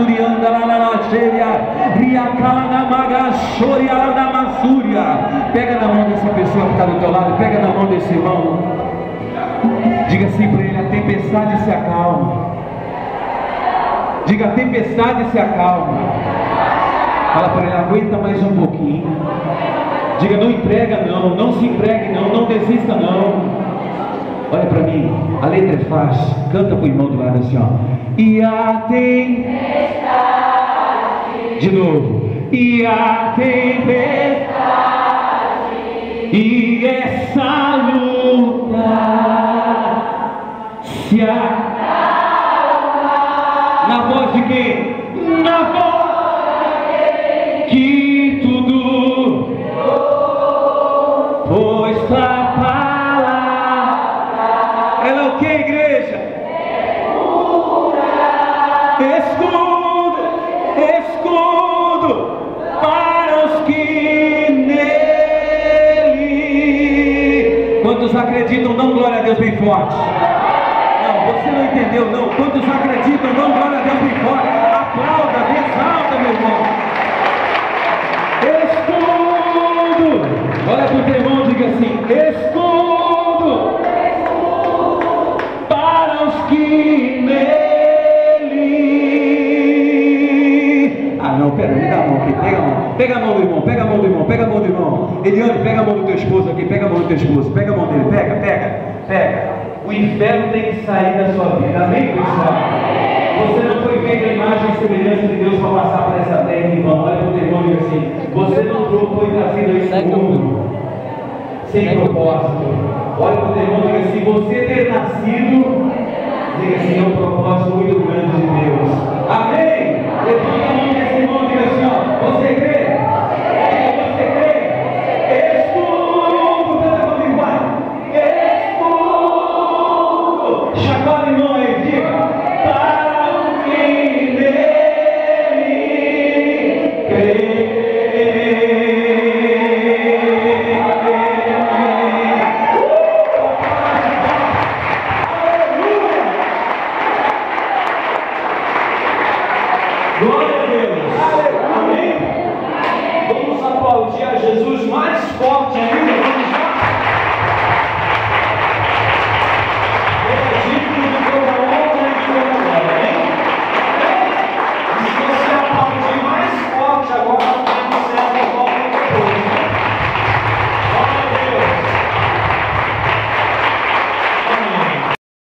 surianda la cheia, riacala na maga na massúria. Pega na mão dessa pessoa que está do teu lado, pega na mão desse irmão. Diga assim para ele: a tempestade se acalma. Diga: a tempestade se acalma. Fala para ele: aguenta mais um pouquinho. Diga: não entrega, não. Não se entregue, não. Não desista, não. Olha para mim, a letra é fácil. Canta para o irmão do lado assim, ó. E a tempestade. De novo. E a tempestade. E essa luta se acalma. Na voz de quem? Na voz acreditam? Não glória a Deus bem forte. Não, você não entendeu, não. Quantos acreditam? Não glória a Deus bem forte. Aplauda, exalta, meu irmão. Pega a mão do irmão, pega a mão do irmão. Eliane, pega a mão do teu esposo aqui, pega a mão do teu esposo, pega a mão dele, pega, pega, pega. O inferno tem que sair da sua vida, amém, pessoal? Você não foi feito a imagem e semelhança de Deus para passar por essa terra, irmão. Olha para o teu irmão e diga assim: Você não foi trazido a esse mundo sem propósito. Olha para o teu irmão e diga assim: Você ter nascido, diga assim: É um propósito muito grande de Deus. Amém? Levanta a mão desse irmão e diga assim: ó, Você crê?